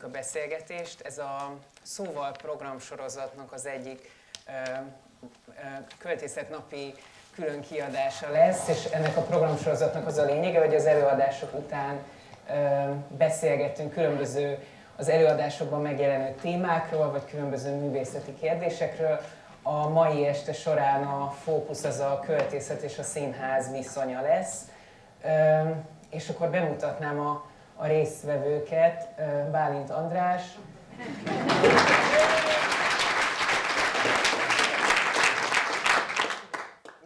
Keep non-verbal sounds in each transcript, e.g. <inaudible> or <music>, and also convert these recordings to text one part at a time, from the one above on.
elkezdjük a beszélgetést. Ez a Szóval programsorozatnak az egyik költészetnapi külön kiadása lesz, és ennek a programsorozatnak az a lényege, hogy az előadások után ö, beszélgetünk különböző az előadásokban megjelenő témákról, vagy különböző művészeti kérdésekről. A mai este során a fókusz az a költészet és a színház viszonya lesz. És akkor bemutatnám a, a résztvevőket. Bálint András.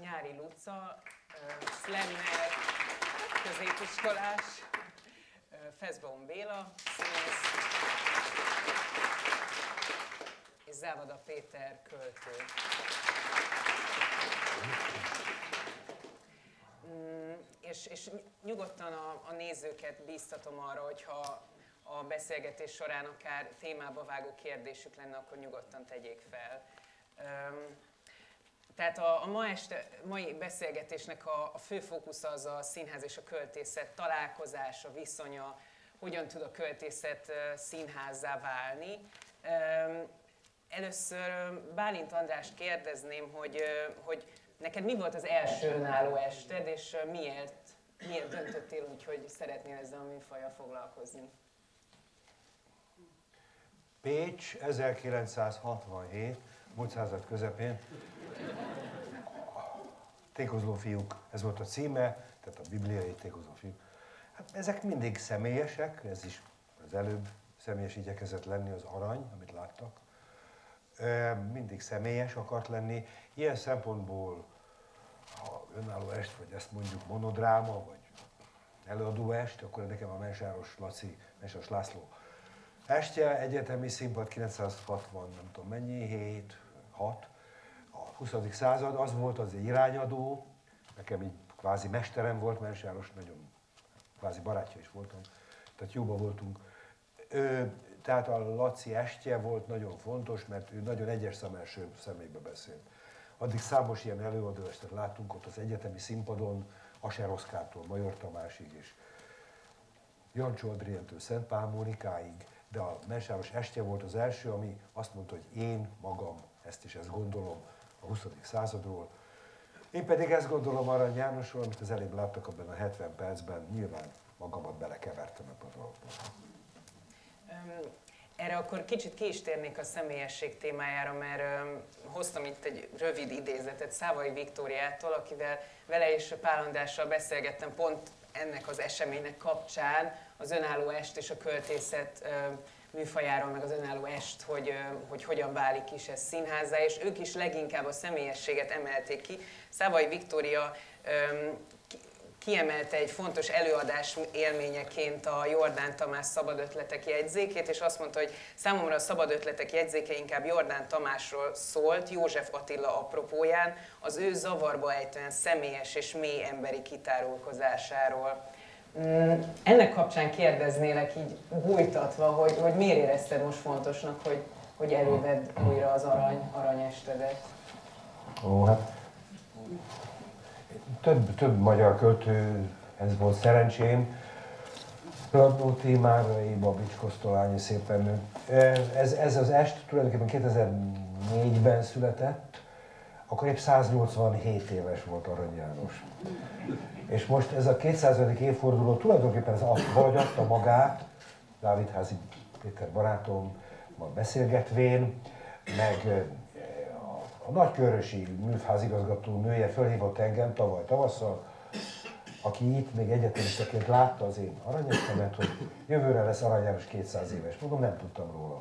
Nyári Luca, Slemmer, középiskolás, Feszbaum Béla, színész, és Závada Péter költő. Mm, és, és nyugodtan a, a nézőket bíztatom arra, hogyha a beszélgetés során akár témába vágó kérdésük lenne, akkor nyugodtan tegyék fel. Tehát a, a ma este, mai beszélgetésnek a, a fő fókusza az a színház és a költészet találkozása, viszonya, hogyan tud a költészet színházzá válni. Először Bálint Andrást kérdezném, hogy, hogy neked mi volt az első önálló ested, és miért, miért döntöttél úgy, hogy szeretnél ezzel a műfajjal foglalkozni? Pécs, 1967, múlt század közepén. Tékozló fiúk, ez volt a címe, tehát a bibliai tékozló fiúk. Hát ezek mindig személyesek, ez is az előbb személyes igyekezett lenni az arany, amit láttak. Mindig személyes akart lenni. Ilyen szempontból, önálló est, vagy ezt mondjuk monodráma, vagy előadó est, akkor nekem a Mensáros Laci, Mensáros László estje, egyetemi színpad 960, nem tudom mennyi, 7, 6, a 20. század, az volt az irányadó, nekem így kvázi mesterem volt, Mensáros nagyon kvázi barátja is voltam, tehát jóba voltunk. Ő, tehát a Laci estje volt nagyon fontos, mert ő nagyon egyes szem első személybe beszélt. Addig számos ilyen előadó estet láttunk ott az egyetemi színpadon, Aser Oszkártól Major Tamásig és Jancsó Adrientől Szent Pál Mónikáig, de a Mensáros estje volt az első, ami azt mondta, hogy én magam ezt is ezt gondolom a 20. századról, én pedig ezt gondolom Arany Jánosról, amit az előbb láttak abban a 70 percben, nyilván magamat belekevertem ebbe a dologba. Erre akkor kicsit ki is térnék a személyesség témájára, mert hoztam itt egy rövid idézetet Szávai Viktóriától, akivel vele és Pál Andrással beszélgettem pont ennek az eseménynek kapcsán, az önálló est és a költészet um, műfajáról, meg az önálló est, hogy, hogy hogyan válik is ez színházzá, és ők is leginkább a személyességet emelték ki. Szávai Viktória kiemelte egy fontos előadás élményeként a Jordán Tamás szabad ötletek jegyzékét, és azt mondta, hogy számomra a szabad ötletek jegyzéke inkább Jordán Tamásról szólt, József Attila apropóján, az ő zavarba ejtően személyes és mély emberi kitárulkozásáról. Mm, ennek kapcsán kérdeznélek így bújtatva, hogy, hogy miért érezted most fontosnak, hogy, hogy elővedd újra az arany, aranyestedet? Ó, hát több, több magyar költő, ez volt szerencsém. Radnó témára, Babics Kosztolányi szépen ez, ez az est tulajdonképpen 2004-ben született, akkor épp 187 éves volt Arany János. És most ez a 200. évforduló tulajdonképpen ez valahogy adta magát, Dávidházi Péter barátom, ma beszélgetvén, meg a nagykörösi műfházigazgató nője fölhívott engem tavaly tavasszal, aki itt még egyetemistaként látta az én aranyestemet, hogy jövőre lesz Arany János 200 éves. Mondom, nem tudtam róla.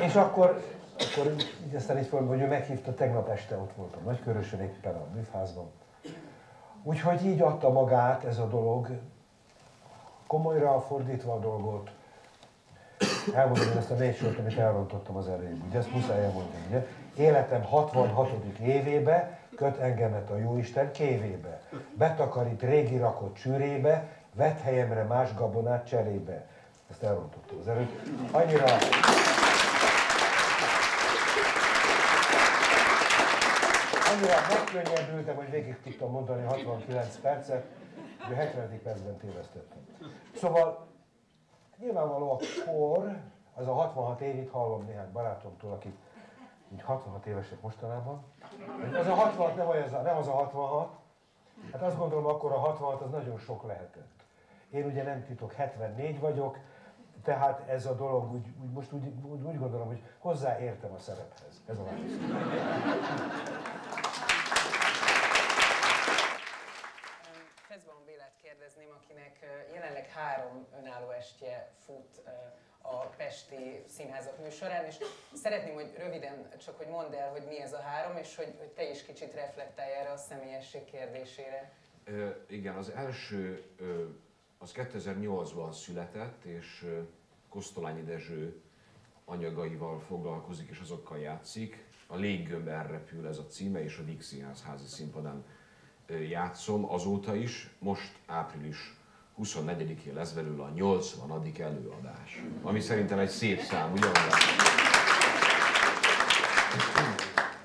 És akkor, akkor így aztán így föl, hogy ő meghívta, tegnap este ott voltam Nagykörösön, éppen a műfházban. Úgyhogy így adta magát ez a dolog, komolyra fordítva a dolgot, elmondom ezt a négy sort, amit elrontottam az elején. Ugye ezt muszáj elmondani, ugye? Életem 66. évébe köt engemet a Jóisten kévébe. Betakarít régi rakott csűrébe, vett helyemre más gabonát cserébe. Ezt elrontottam az előtt. Annyira... Annyira megkönnyebbültem, hogy végig tudtam mondani 69 percet, hogy a 70. percben tévesztettem. Szóval Nyilvánvaló a kor, az a 66 év, itt hallom néhány barátomtól, akik így 66 évesek mostanában. Az a 66 nem a, nem az a 66. Hát azt gondolom, akkor a 66 az nagyon sok lehetett. Én ugye nem titok, 74 vagyok, tehát ez a dolog, úgy, úgy, most úgy, úgy, úgy gondolom, hogy hozzáértem a szerephez. Ez a jelenleg három önálló estje fut a Pesti Színházak műsorán, és szeretném, hogy röviden csak, hogy mondd el, hogy mi ez a három, és hogy, hogy te is kicsit reflektálj erre a személyesség kérdésére. Ö, igen, az első az 2008-ban született, és ö, Kosztolányi Dezső anyagaival foglalkozik, és azokkal játszik. A Léggömb elrepül ez a címe, és a Dixie házi színpadán játszom azóta is. Most április 24-én lesz belőle a 80. előadás, ami szerintem egy szép szám, ugye?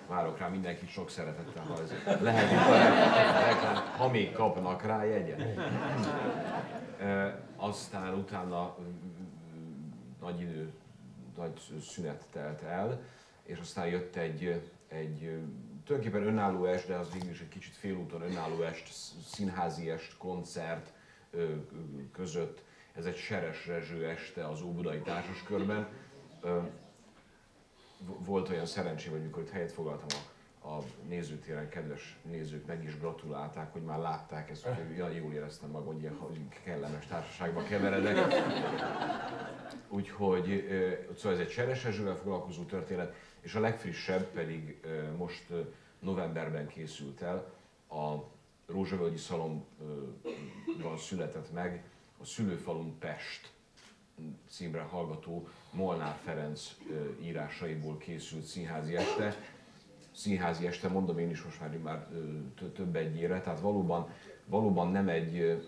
Várok rá mindenkit sok szeretettel, ha ez lehet, ha még kapnak rá jegyet. Aztán utána nagy idő, nagy szünet telt el, és aztán jött egy, egy tulajdonképpen önálló est, de az végül is egy kicsit félúton önálló est, színházi est, koncert között. Ez egy Seres Rezső este az Óbudai Társaskörben. Volt olyan szerencsém, hogy mikor itt helyet foglaltam a, a nézőtéren, kedves nézők meg is gratulálták, hogy már látták ezt, hogy ja, jól éreztem magam, hogy ilyen kellemes társaságba keveredek. Úgyhogy szóval ez egy Seres Rezsővel foglalkozó történet és a legfrissebb pedig most novemberben készült el, a Rózsavölgyi Szalomban született meg a Szülőfalun Pest címre hallgató Molnár Ferenc írásaiból készült színházi este. Színházi este, mondom én is most már, már több egyére, tehát valóban, valóban nem egy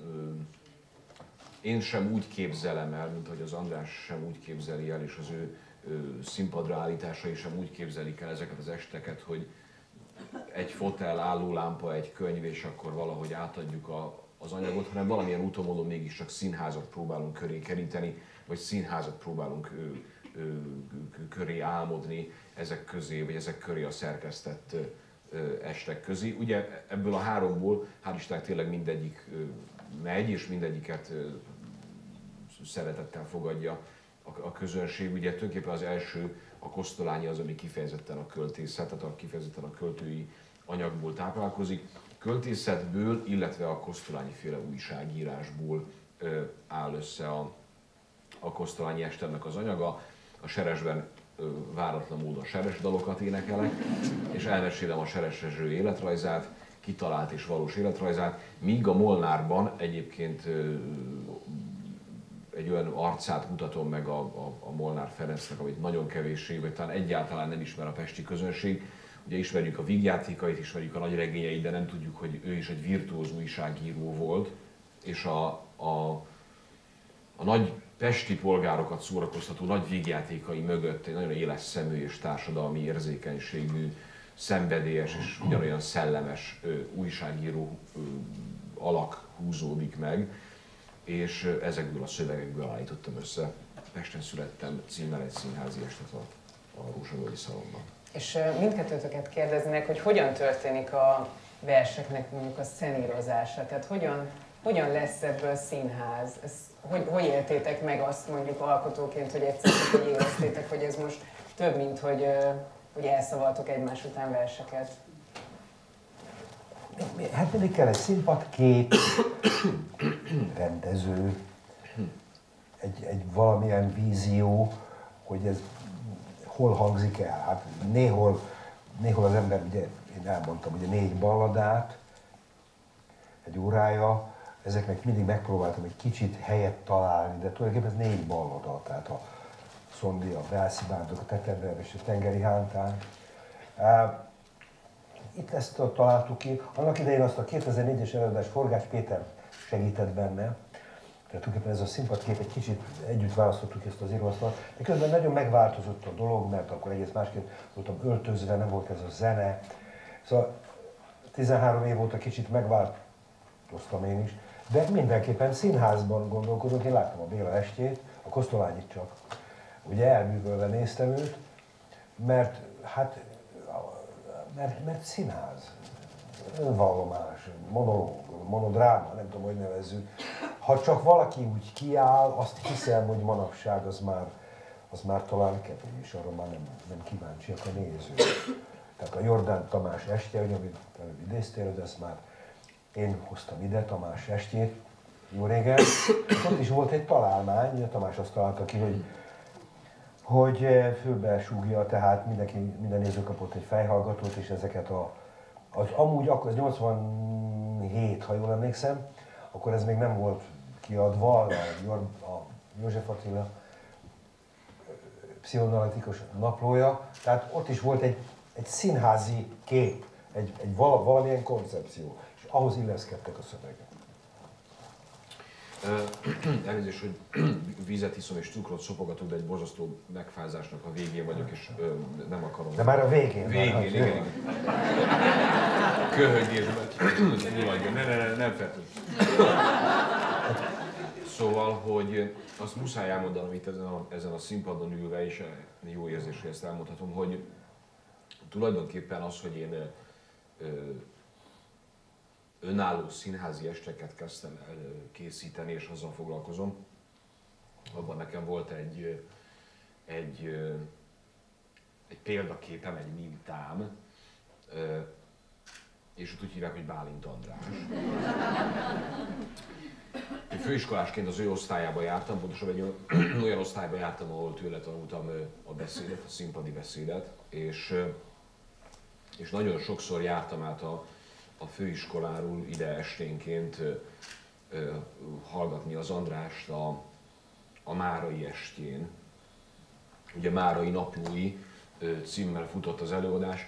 én sem úgy képzelem el, mint hogy az András sem úgy képzeli el, és az ő színpadra állításai sem úgy képzelik el ezeket az esteket, hogy egy fotel, állólámpa, egy könyv, és akkor valahogy átadjuk a, az anyagot, hanem valamilyen úton módon mégiscsak színházat próbálunk köré keríteni, vagy színházat próbálunk ő, ő, köré álmodni ezek közé, vagy ezek köré a szerkesztett estek közé. Ugye ebből a háromból, hál' Istennek tényleg mindegyik megy, és mindegyiket szeretettel fogadja a, a közönség. Ugye tulajdonképpen az első, a kosztolányi az, ami kifejezetten a költészet, tehát a kifejezetten a költői anyagból táplálkozik. Költészetből, illetve a kosztolányi féle újságírásból ö, áll össze a, a kosztolányi estemnek az anyaga. A Seresben ö, váratlan módon seres dalokat énekelek, és elmesélem a Seres életrajzát, kitalált és valós életrajzát, míg a Molnárban egyébként ö, egy olyan arcát mutatom meg a, a, a Molnár Ferencnek, amit nagyon kevéssé, vagy talán egyáltalán nem ismer a pesti közönség. Ugye ismerjük a vígjátékait, ismerjük a nagy regényeit, de nem tudjuk, hogy ő is egy virtuóz újságíró volt, és a, a, a nagy pesti polgárokat szórakoztató nagy vígjátékai mögött egy nagyon éles szemű és társadalmi érzékenységű, szenvedélyes és ugyanolyan szellemes ö, újságíró ö, alak húzódik meg és ezekből a szövegekből állítottam össze. Pesten születtem címmel egy színházi estet a, a Rózsavölgyi Szalomban. És mindkettőtöket kérdeznek, hogy hogyan történik a verseknek mondjuk a szenírozása, tehát hogyan, hogyan lesz ebből színház? Ez, hogy, hogy éltétek meg azt mondjuk alkotóként, hogy egyszer hogy éreztétek, hogy ez most több, mint hogy, hogy elszavaltok egymás után verseket? Hát mindig kell egy színpadkép, rendező, egy, egy valamilyen vízió, hogy ez hol hangzik el. Hát néhol, néhol az ember, ugye én elmondtam, ugye négy balladát, egy órája, ezeknek mindig megpróbáltam egy kicsit helyet találni, de tulajdonképpen ez négy ballada, tehát a Szondi, a Velszi Bándok, a Tetember és a Tengeri Hántán. Itt ezt találtuk ki. Annak idején azt a 2004-es előadást Forgács Péter segített benne, tehát tulajdonképpen ez a színpadkép egy kicsit együtt választottuk ezt az íróasztalat, de közben nagyon megváltozott a dolog, mert akkor egész másként voltam öltözve, nem volt ez a zene. Szóval 13 év óta kicsit megváltoztam én is, de mindenképpen színházban gondolkodok, én láttam a Béla estét, a Kosztolányit csak. Ugye elművölve néztem őt, mert hát, mert, mert színház, önvallomás, monológ, monodráma, nem tudom, hogy nevezzük. Ha csak valaki úgy kiáll, azt hiszem, hogy manapság az már, az már talán kevés, arra már nem, nem kíváncsiak a nézők. Tehát a Jordán Tamás estje, hogy amit idéztél, hogy ezt már én hoztam ide Tamás estjét, jó régen, és ott is volt egy találmány, a Tamás azt találta ki, hogy hogy főbe súgja, tehát mindenki, minden néző kapott egy fejhallgatót, és ezeket a, az amúgy akkor, az 87, ha jól emlékszem, akkor ez még nem volt kiadva, a, a József Attila pszichoanalitikus naplója, tehát ott is volt egy, egy színházi kép, egy, egy vala, valamilyen koncepció, és ahhoz illeszkedtek a szövegek. <clears throat> Elnézést, hogy <clears throat> vízet iszom és cukrot szopogatok, de egy borzasztó megfázásnak a végén vagyok, és nem akarom. De már a végén. Végén, már, igen, igen. Köhögésben. <clears throat> Nyugodjon, ne, ne, ne, nem feltűnt. Szóval, hogy azt muszáj elmondanom itt ezen a, ezen a színpadon ülve, és jó érzés, hogy ezt elmondhatom, hogy tulajdonképpen az, hogy én önálló színházi esteket kezdtem el készíteni, és azzal foglalkozom. Abban nekem volt egy, egy, egy példaképem, egy mintám, és ott úgy hívják, hogy Bálint András. Én főiskolásként az ő osztályába jártam, pontosabban egy olyan osztályba jártam, ahol tőle tanultam a beszédet, a színpadi beszédet, és, és nagyon sokszor jártam át a, a főiskoláról ide esténként hallgatni az Andrást a, a Márai estjén. Ugye Márai naplói címmel futott az előadás.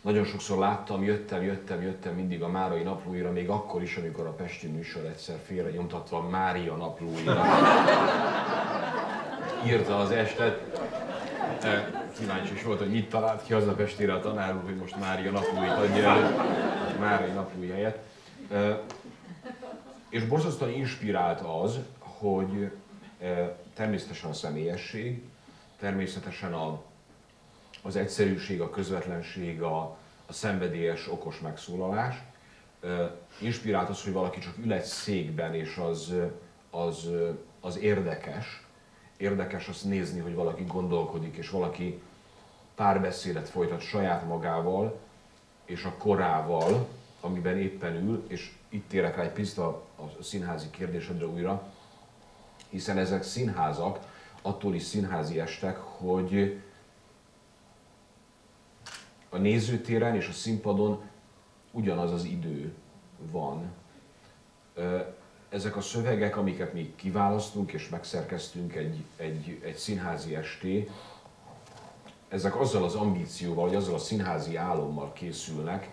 Nagyon sokszor láttam, jöttem, jöttem, jöttem mindig a Márai naplóira, még akkor is, amikor a Pesti műsor egyszer félre nyomtatva Mária naplóira <laughs> írta az estet. Kíváncsi is volt, hogy mit talált ki aznap estére a tanár úr, hogy most Mária naplóit adja elő, Márai naplói helyet. És borzasztóan inspirált az, hogy természetesen a személyesség, természetesen a, az egyszerűség, a közvetlenség, a, a szenvedélyes, okos megszólalás. Inspirált az, hogy valaki csak ül egy székben, és az, az, az érdekes. Érdekes azt nézni, hogy valaki gondolkodik, és valaki párbeszédet folytat saját magával, és a korával, amiben éppen ül, és itt térek rá egy picit a, a színházi kérdésedre újra, hiszen ezek színházak, attól is színházi estek, hogy a nézőtéren és a színpadon ugyanaz az idő van. Ezek a szövegek, amiket mi kiválasztunk és megszerkeztünk egy, egy, egy színházi esté, ezek azzal az ambícióval, vagy azzal a színházi álommal készülnek,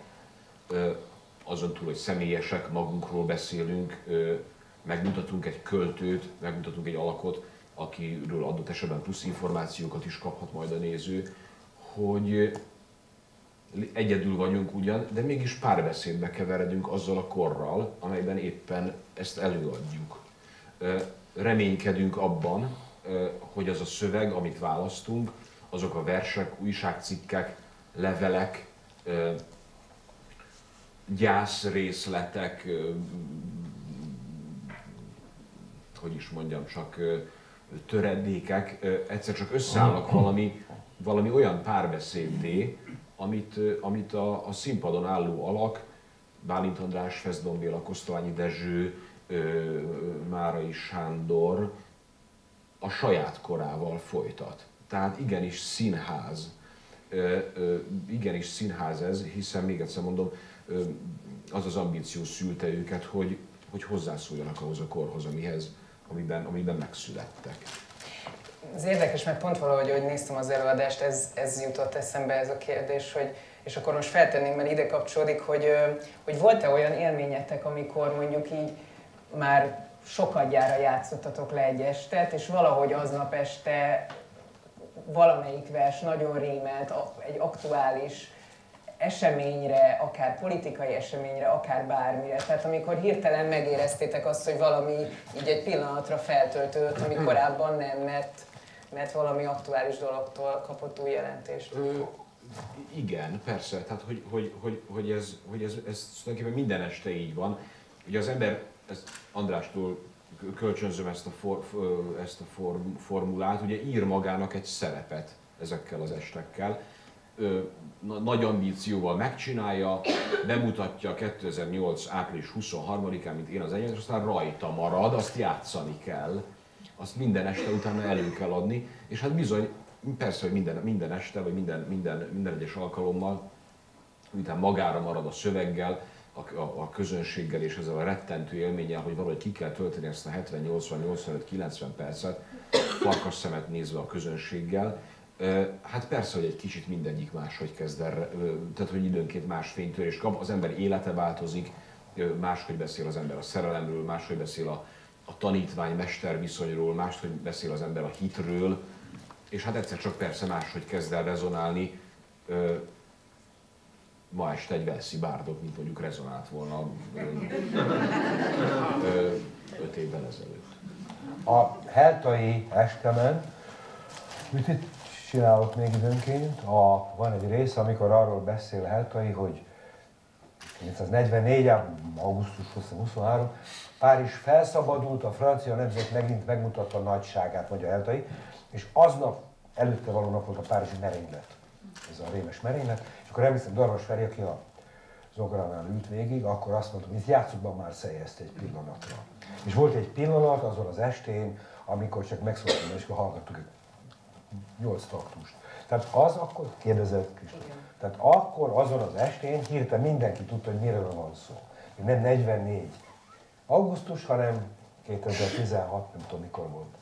azon túl, hogy személyesek, magunkról beszélünk, megmutatunk egy költőt, megmutatunk egy alakot, akiről adott esetben plusz információkat is kaphat majd a néző, hogy egyedül vagyunk ugyan, de mégis párbeszédbe keveredünk azzal a korral, amelyben éppen ezt előadjuk. Reménykedünk abban, hogy az a szöveg, amit választunk, azok a versek, újságcikkek, levelek, gyászrészletek, hogy is mondjam, csak töredékek, egyszer csak összeállnak valami, valami olyan párbeszéddé, amit, amit a, a színpadon álló alak, Bálint András, Feszdombéla, Béla, Kosztolányi Dezső, Márai Sándor a saját korával folytat. Tehát igenis színház. Igenis színház ez, hiszen még egyszer mondom, az az ambíció szülte őket, hogy, hogy hozzászóljanak ahhoz a korhoz, amihez, amiben, amiben megszülettek. Ez érdekes, mert pont valahogy, hogy néztem az előadást, ez, ez jutott eszembe ez a kérdés, hogy és akkor most feltenném, mert ide kapcsolódik, hogy, hogy volt-e olyan élményetek, amikor mondjuk így már sokadjára játszottatok le egy estet, és valahogy aznap este valamelyik vers nagyon rímelt egy aktuális eseményre, akár politikai eseményre, akár bármire. Tehát amikor hirtelen megéreztétek azt, hogy valami így egy pillanatra feltöltődött, ami korábban nem, mert, mert valami aktuális dologtól kapott új jelentést. Ö, igen, persze, tehát hogy, hogy, hogy, hogy, ez, hogy ez, ez tulajdonképpen minden este így van. Ugye az ember, ezt Andrástól kölcsönzöm ezt a, for, ezt a form, formulát, ugye ír magának egy szerepet ezekkel az estekkel, nagy ambícióval megcsinálja, bemutatja 2008. április 23-án, mint én az és aztán rajta marad, azt játszani kell, azt minden este utána elő kell adni, és hát bizony, persze, hogy minden, minden este, vagy minden, minden, minden egyes alkalommal, miután magára marad a szöveggel, a, a, a közönséggel és ezzel a rettentő élménnyel, hogy valahogy ki kell tölteni ezt a 70, 80, 85, 90 percet, farkas szemet nézve a közönséggel, Hát persze, hogy egy kicsit mindegyik máshogy kezd el, tehát hogy időnként más fénytörés kap, az ember élete változik, máshogy beszél az ember a szerelemről, máshogy beszél a, a tanítvány-mester viszonyról, máshogy beszél az ember a hitről, és hát egyszer csak persze máshogy kezd el rezonálni. Ma este egy Velszi bárdok, mint mondjuk rezonált volna öt évvel ezelőtt. A heltai estemen, mit itt csinálok még időnként. A, van egy rész, amikor arról beszél Heltai, hogy 1944. augusztus 23. Párizs felszabadult, a francia nemzet megint megmutatta a nagyságát, mondja Heltai, és aznap előtte való nap volt a párizsi merénylet. Ez a rémes merénylet. Akkor emlékszem, Daros Feri, aki a zongoránál ült végig, akkor azt mondtam, hogy játsszuk be már ezt egy pillanatra. És volt egy pillanat azon az estén, amikor csak megszóltam, és akkor hallgattuk 8 taktust. Tehát az akkor, kérdezett Kristóf, tehát akkor azon az estén hirtelen mindenki tudta, hogy miről van szó. Nem 44 augusztus, hanem 2016, nem tudom mikor volt,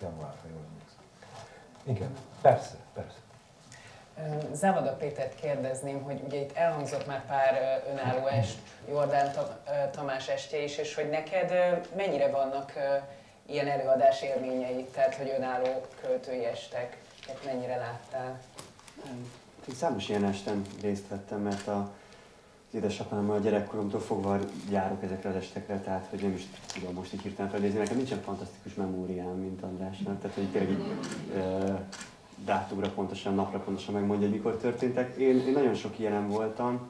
január, ha jól emlékszem. Igen, persze, persze. Závada Pétert kérdezném, hogy ugye itt elhangzott már pár önálló est, Jordán Tamás estje is, és hogy neked mennyire vannak ilyen előadás élményeit, tehát hogy önálló költői estek, mennyire láttál? Számos ilyen esten részt vettem, mert a, az édesapámmal a gyerekkoromtól fogva járok ezekre az estekre, tehát hogy nem is tudom most így hirtelen felnézni. Nekem nincsen fantasztikus memóriám, mint Andrásnak, tehát hogy tényleg így e, dátumra pontosan, napra pontosan megmondja, hogy mikor történtek. Én, én nagyon sok ilyenem voltam,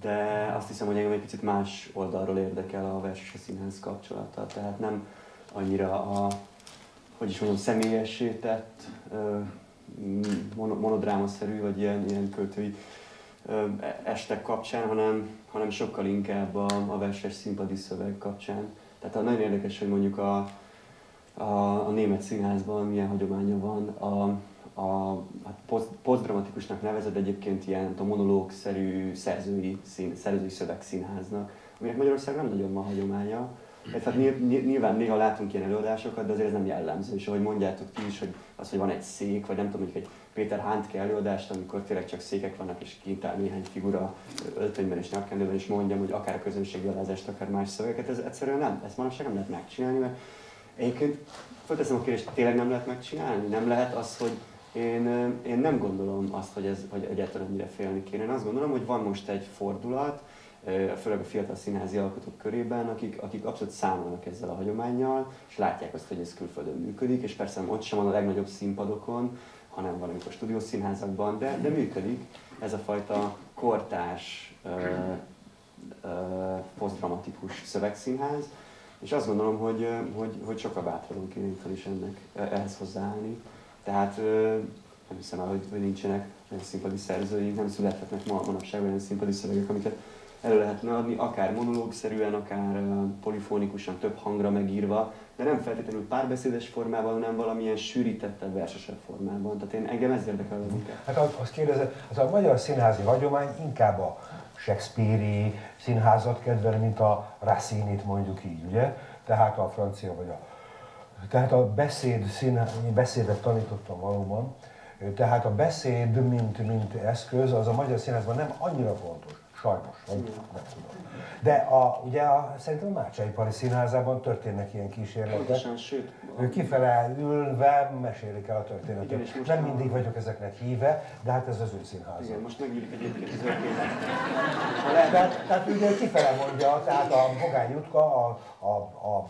de azt hiszem, hogy engem egy picit más oldalról érdekel a vers és a színház kapcsolata. Tehát nem annyira a, hogy is mondjam, személyessé tett, monodrámaszerű, vagy ilyen, ilyen költői estek kapcsán, hanem, hanem sokkal inkább a, a verses színpadi szöveg kapcsán. Tehát nagyon érdekes, hogy mondjuk a, a, a német színházban milyen hagyománya van. A, a hát posztdramatikusnak nevezed egyébként ilyen a monológszerű szerzői, szín, szerzői szövegszínháznak, aminek Magyarországon nem nagyon van hagyománya. Tehát nyilván néha látunk ilyen előadásokat, de azért ez nem jellemző. És ahogy mondjátok ti is, hogy az, hogy van egy szék, vagy nem tudom, hogy egy Péter Handke előadást, amikor tényleg csak székek vannak, és kint áll néhány figura öltönyben és nyakkendőben, és mondjam, hogy akár a közönségjelázást, akár más szövegeket, ez egyszerűen nem, ezt manapság nem lehet megcsinálni, mert egyébként fölteszem a kérdést, tényleg nem lehet megcsinálni? Nem lehet az, hogy én, én nem gondolom azt, hogy, ez, hogy egyáltalán ennyire félni kéne. Én azt gondolom, hogy van most egy fordulat, főleg a fiatal színházi alkotók körében, akik, akik abszolút számolnak ezzel a hagyományjal, és látják azt, hogy ez külföldön működik, és persze ott sem van a legnagyobb színpadokon, hanem valamikor stúdiószínházakban, de, de működik ez a fajta kortás, posztdramatikus szövegszínház, és azt gondolom, hogy, hogy, hogy sokkal bátrabban kéne is ennek ehhez hozzáállni. Tehát nem hiszem el, hogy, hogy nincsenek olyan színpadi szerzői, nem születhetnek ma manapság olyan színpadi szövegek, amiket elő lehetne adni, akár monológszerűen, akár polifonikusan, több hangra megírva, de nem feltétlenül párbeszédes formában, hanem valamilyen sűrítettebb versesebb formában. Tehát én engem ez érdekel inkább. Hát azt kérdezem, az a magyar színházi hagyomány inkább a Shakespeare-i színházat kedvel, mint a Racine-t mondjuk így, ugye? Tehát a francia vagy a... Tehát a beszéd, színház, beszédet tanítottam valóban, tehát a beszéd, mint, mint eszköz, az a magyar színházban nem annyira fontos Sajnos, vagy nem tudom. De a, ugye a, szerintem a Mácsai Pali Színházában történnek ilyen kísérletek. Pontosan, sőt, Ő kifele ülve mesélik el a Igen, és történetet. most Nem a- mindig vagyok ezeknek híve, de hát ez az ő színháza. igen, most megnyílik egyébként az lehet, Tehát, tehát ugye kifele mondja, tehát a Pogány Jutka a, a, a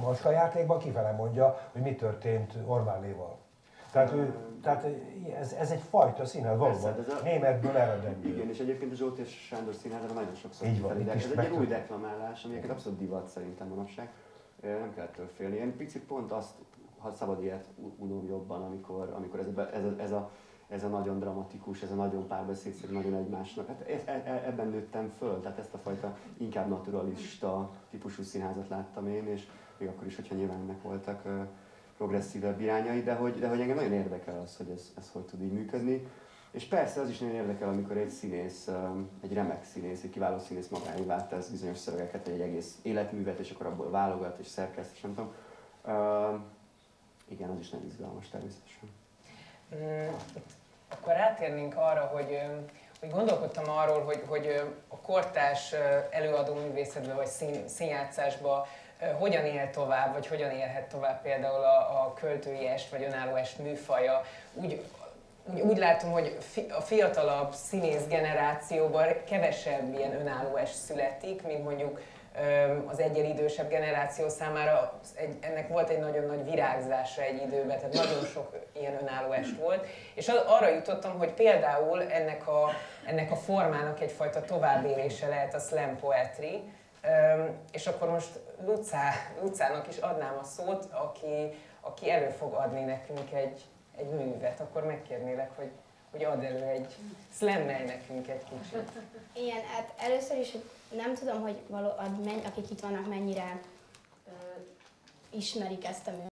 Macska játékban kifele mondja, hogy mi történt Orbánéval. Tehát, ő, tehát ez, ez egy fajta színház, valóban. Persze, ez a- Németből eredendő. Igen, és egyébként a Zsolt és Sándor színházában nagyon sokszor Így van, ez egy új deklamálás, ami abszolút divat szerintem manapság. Nem kell ettől félni. Én picit pont azt, ha szabad ilyet unom jobban, amikor, amikor ez, a, ez, a, ez, a, ez a nagyon dramatikus, ez a nagyon párbeszédszerű, nagyon egymásnak. Hát e, e, e- ebben nőttem föl, tehát ezt a fajta inkább naturalista típusú színházat láttam én, és még akkor is, hogyha nyilván ennek voltak progresszívebb irányai, de hogy, de hogy engem nagyon érdekel az, hogy ez, ez hogy tud így működni. És persze az is nagyon érdekel, amikor egy színész, um, egy remek színész, egy kiváló színész magáévá tesz bizonyos szövegeket, vagy egy egész életművet, és akkor abból válogat és szerkeszt, és nem tudom. Um, igen, az is nagyon izgalmas természetesen. Mm, Akkor rátérnénk arra, hogy, hogy gondolkodtam arról, hogy, hogy a kortás előadó művészetben vagy szín, színjátszásban ö, hogyan él tovább, vagy hogyan élhet tovább például a, a költői est vagy önálló est műfaja. Úgy, úgy, úgy látom, hogy fi, a fiatalabb színész generációban kevesebb ilyen önálló est születik, mint mondjuk az egyel idősebb generáció számára egy, ennek volt egy nagyon nagy virágzása egy időben, tehát nagyon sok ilyen önálló est volt. És arra jutottam, hogy például ennek a, ennek a formának egyfajta továbbélése lehet a slam poetry, és akkor most Lucá, Lucának is adnám a szót, aki, aki elő fog adni nekünk egy, egy művet. Akkor megkérnélek, hogy, hogy add elő egy, szlemmelj nekünk egy kicsit. Igen, hát először is nem tudom, hogy való, akik itt vannak, mennyire ismerik ezt a művet.